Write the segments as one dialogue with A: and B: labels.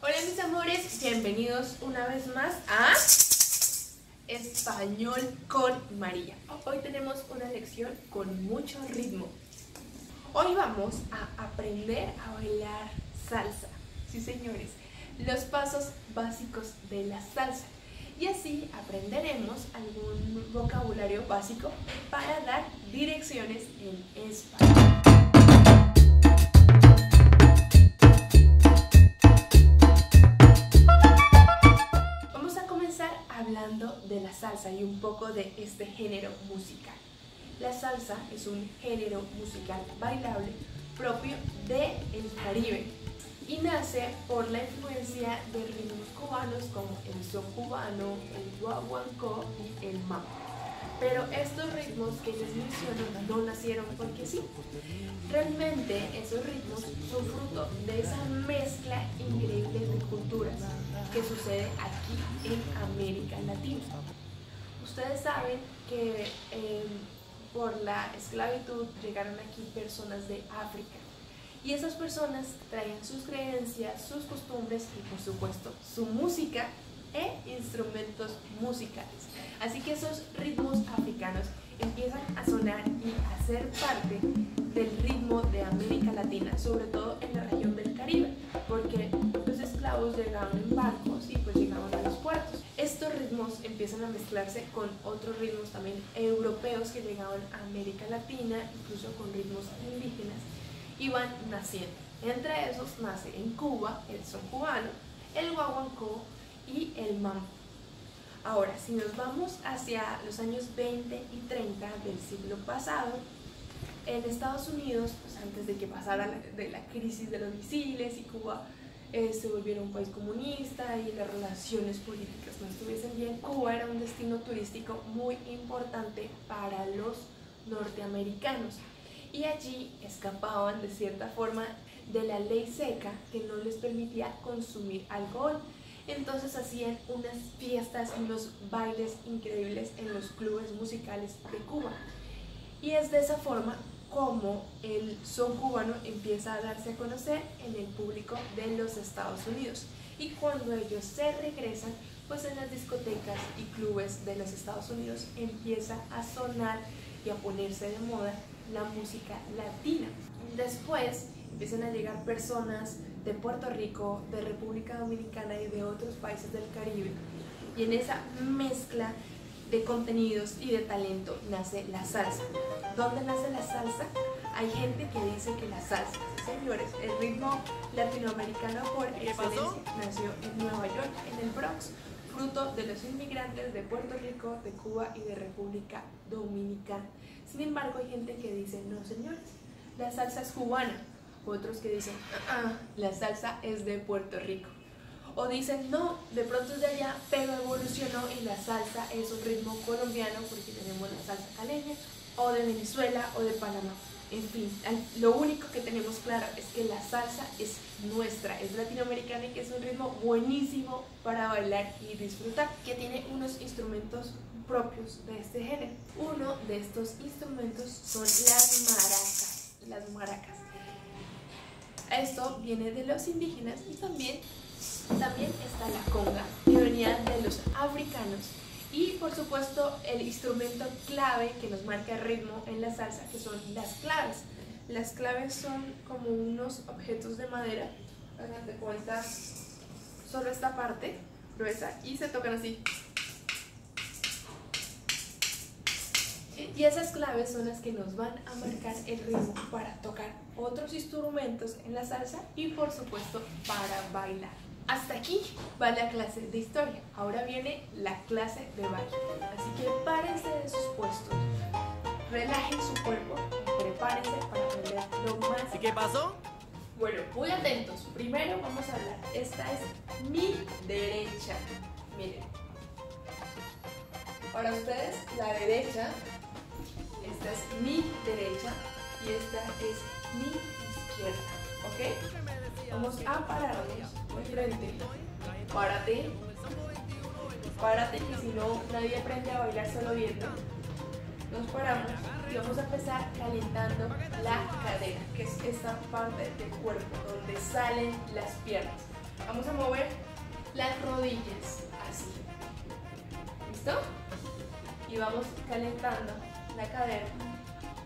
A: Hola mis amores, bienvenidos una vez más a Español con María. Hoy tenemos una lección con mucho ritmo. Hoy vamos a aprender a bailar salsa. Sí señores, los pasos básicos de la salsa. Y así aprenderemos algún vocabulario básico para dar direcciones en español. Salsa y un poco de este género musical. La salsa es un género musical bailable propio del el Caribe y nace por la influencia de ritmos cubanos como el son cubano, el guaguancó y el mambo. Pero estos ritmos que les menciono no nacieron porque sí. Realmente esos ritmos son fruto de esa mezcla increíble de culturas que sucede aquí en América Latina. Ustedes saben que em, por la esclavitud llegaron aquí personas de África y esas personas traían sus creencias, sus costumbres y por supuesto su música e instrumentos musicales. Así que esos ritmos africanos empiezan a sonar y a ser parte del ritmo de América Latina, sobre todo en la región del Caribe, porque los esclavos llegaban empiezan a mezclarse con otros ritmos también europeos que llegaban a América Latina, incluso con ritmos indígenas, y van naciendo. Entre esos nace en Cuba el son cubano, el guaguancó, y el mambo. Ahora, si nos vamos hacia los años 20 y 30 del siglo pasado, en Estados Unidos, pues antes de que pasara la, de la crisis de los misiles y Cuba eh, se volviera un país comunista y las relaciones políticas no estuviesen bien, Cuba era un destino turístico muy importante para los norteamericanos y allí escapaban de cierta forma de la ley seca que no les permitía consumir alcohol entonces hacían unas fiestas y unos bailes increíbles en los clubes musicales de Cuba. Y es de esa forma como el son cubano empieza a darse a conocer en el público de los Estados Unidos. Y cuando ellos se regresan, pues en las discotecas y clubes de los Estados Unidos empieza a sonar y a ponerse de moda la música latina. Después empiezan a llegar personas de Puerto Rico, de República Dominicana y de otros países del Caribe. Y en esa mezcla de contenidos y de talento nace la salsa. ¿Dónde nace la salsa? Hay gente que dice que la salsa, señores, el ritmo latinoamericano por excelencia nació en Nueva York, en el Bronx, fruto de los inmigrantes de Puerto Rico, de Cuba y de República Dominicana. Sin embargo, hay gente que dice, no señores, la salsa es cubana otros que dicen, ah, la salsa es de Puerto Rico. O dicen, no, de pronto es de allá, pero evolucionó y la salsa es un ritmo colombiano porque tenemos la salsa caleña, o de Venezuela o de Panamá. En fin, lo único que tenemos claro es que la salsa es nuestra, es latinoamericana y que es un ritmo buenísimo para bailar y disfrutar, que tiene unos instrumentos propios de este género. Uno de estos instrumentos son las maracas. Las maracas. Esto viene de los indígenas y también, también está la conga, que venía de los africanos. Y por supuesto el instrumento clave que nos marca el ritmo en la salsa, que son las claves. Las claves son como unos objetos de madera, hagan de cuenta solo esta parte gruesa y se tocan así. Y esas claves son las que nos van a marcar el ritmo para tocar otros instrumentos en la salsa y por supuesto para bailar. Hasta aquí va la clase de historia. Ahora viene la clase de baile. Así que párense de sus puestos, relajen su cuerpo prepárense para aprender lo más.
B: ¿Y qué pasó?
A: Bueno, muy atentos. Primero vamos a hablar. Esta es mi derecha. Miren. Para ustedes, la derecha esta es mi derecha y esta es mi izquierda, ¿ok? Vamos a pararnos de frente. Párate. Párate que si no nadie aprende a bailar solo viendo. Nos paramos y vamos a empezar calentando la cadera, que es esta parte del cuerpo donde salen las piernas. vamos a mover las rodillas así. ¿Listo? Y vamos calentando la cadera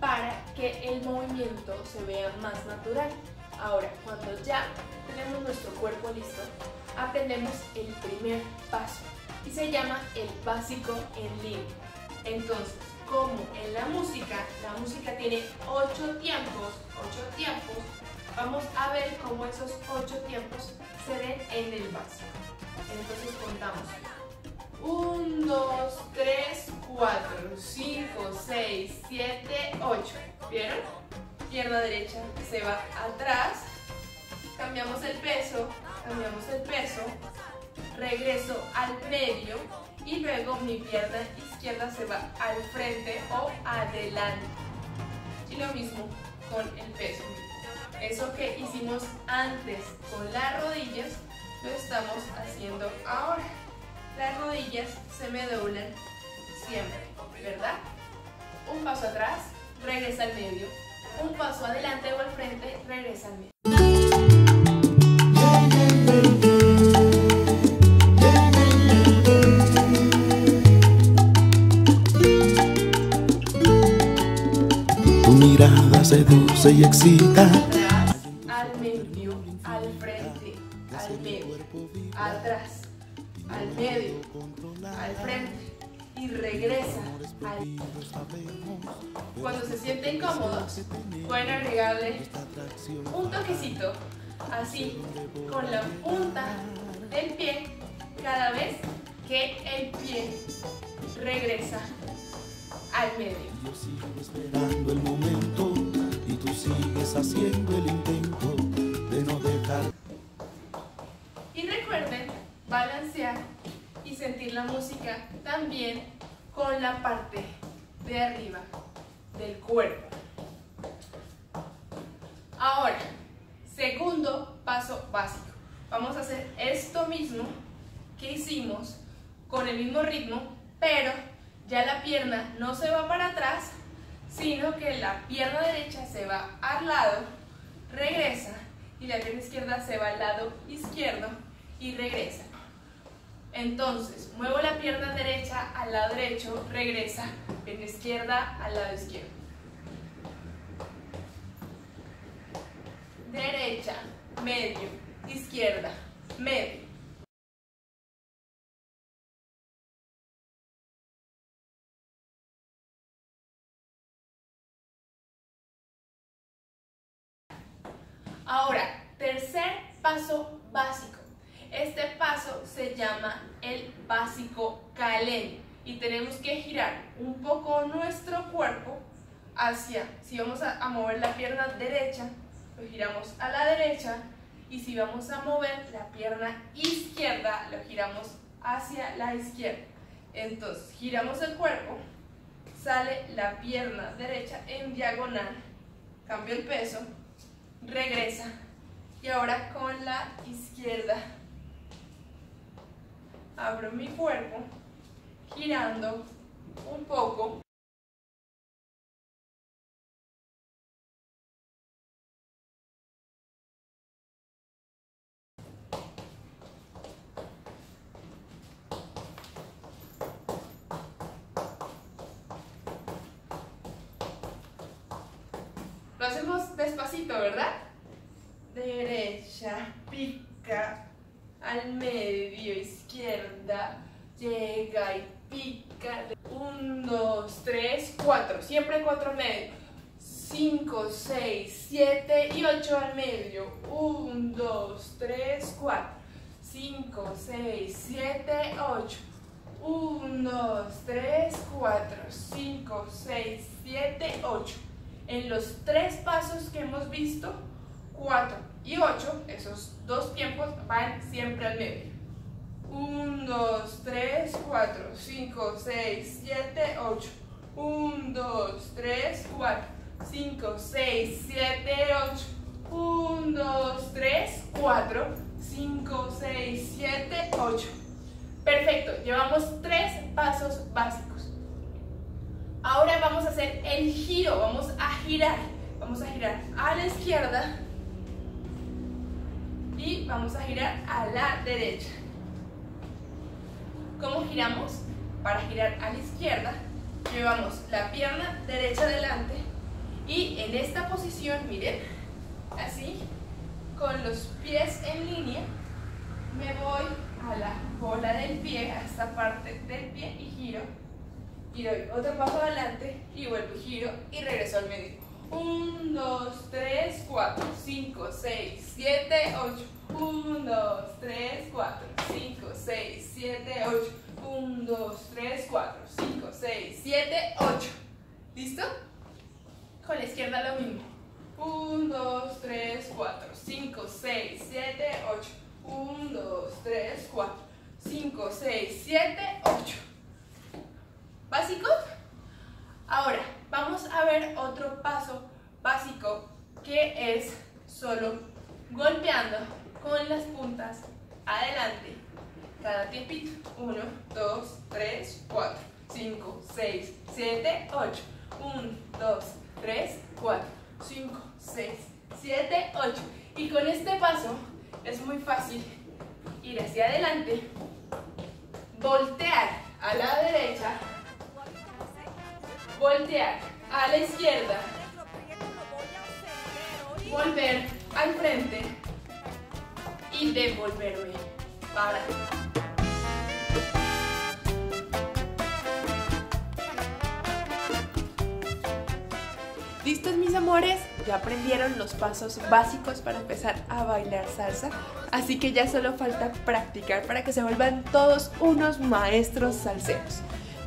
A: para que el movimiento se vea más natural. Ahora, cuando ya tenemos nuestro cuerpo listo, aprendemos el primer paso y se llama el básico en línea. Entonces, como en la música, la música tiene ocho tiempos, ocho tiempos, vamos a ver cómo esos ocho tiempos se ven en el básico. Entonces contamos 1, 2, 3, 4, 5, 6, 7, 8. ¿Vieron? Pierna derecha se va atrás, cambiamos el peso, cambiamos el peso, regreso al medio y luego mi pierna izquierda se va al frente o adelante. Y lo mismo con el peso. Eso que hicimos antes con las rodillas, lo estamos haciendo ahora. Las rodillas se me doblan siempre, ¿verdad? Un paso atrás, regresa al medio. Un paso adelante o al frente, regresa al.
B: Tu mirada seduce y excita.
A: Pueden agregarle un toquecito así con la punta del pie cada vez que el pie regresa al medio.
B: Yo sigo esperando el momento y tú sigues haciendo el intento de no dejar.
A: Y recuerden balancear y sentir la música también con la parte de arriba del cuerpo. Ahora, segundo paso básico. Vamos a hacer esto mismo que hicimos con el mismo ritmo, pero ya la pierna no se va para atrás, sino que la pierna derecha se va al lado, regresa y la pierna izquierda se va al lado izquierdo y regresa. Entonces, muevo la pierna derecha al lado derecho, regresa, pierna izquierda al lado izquierdo. Derecha, medio, izquierda, medio. Ahora, tercer paso básico. Este paso se llama el básico calén y tenemos que girar un poco nuestro cuerpo hacia, si vamos a, mover la pierna derecha, lo giramos a la derecha y si vamos a mover la pierna izquierda, lo giramos hacia la izquierda. Entonces, giramos el cuerpo, sale la pierna derecha en diagonal, cambio el peso, regresa y ahora con la izquierda abro mi cuerpo girando un poco Lo hacemos despacito, ¿verdad? Derecha, pica, al medio, izquierda, llega y pica. Un, dos, tres, cuatro. Siempre cuatro medio. Cinco, seis, siete y ocho al medio. Un, dos, tres, cuatro. Cinco, seis, siete, ocho. Un, dos, tres, cuatro. Cinco, seis, siete, ocho. En los tres pasos que hemos visto, 4 y 8, esos dos tiempos van siempre al medio. 1, 2, 3, 4, 5, 6, 7, 8. 1, 2, 3, 4, 5, 6, 7, 8. 1, 2, 3, 4, 5, 6, 7, 8. Perfecto, llevamos tres pasos básicos. Ahora vamos a hacer el giro, vamos a girar. Vamos a girar a la izquierda y vamos a girar a la derecha. ¿Cómo giramos? Para girar a la izquierda, llevamos la pierna derecha adelante y en esta posición, miren, así, con los pies en línea, me voy a la bola del pie, a esta parte del pie y giro. Y doy otro paso adelante y vuelvo y giro y regreso al medio. 1, 2, 3, 4, 5, 6, 7, 8. 1, 2, 3, 4, 5, 6, 7, 8. 1, 2, 3, 4, 5, 6, 7, 8. ¿Listo? Con la izquierda lo mismo. 1, 2, 3, 4, 5, 6, 7, 8. 1, 2, 3, 4, 5, 6, 7, 8. ¿Básico? Ahora, vamos a ver otro paso básico que es solo golpeando con las puntas adelante cada tiempito. 1, 2, 3, 4, 5, 6, 7, 8. 1, 2, 3, 4, 5, 6, 7, 8. Y con este paso es muy fácil ir hacia adelante, voltear a la derecha, voltear a la izquierda, volver al frente y devolverme para ¿Listos mis amores? Ya aprendieron los pasos básicos para empezar a bailar salsa, así que ya solo falta practicar para que se vuelvan todos unos maestros salseros.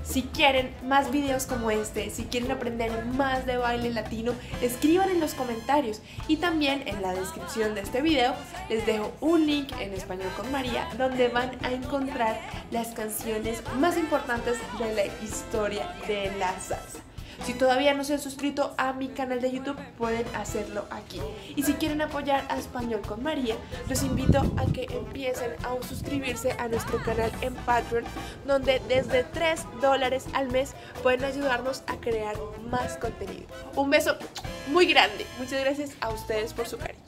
A: Si quieren más videos como este, si quieren aprender más de baile latino, escriban en los comentarios y también en la descripción de este video les dejo un link en español con María donde van a encontrar las canciones más importantes de la historia de la salsa. Si todavía no se han suscrito a mi canal de YouTube, pueden hacerlo aquí. Y si quieren apoyar a Español con María, los invito a que empiecen a suscribirse a nuestro canal en Patreon, donde desde 3 dólares al mes pueden ayudarnos a crear más contenido. Un beso muy grande. Muchas gracias a ustedes por su cariño.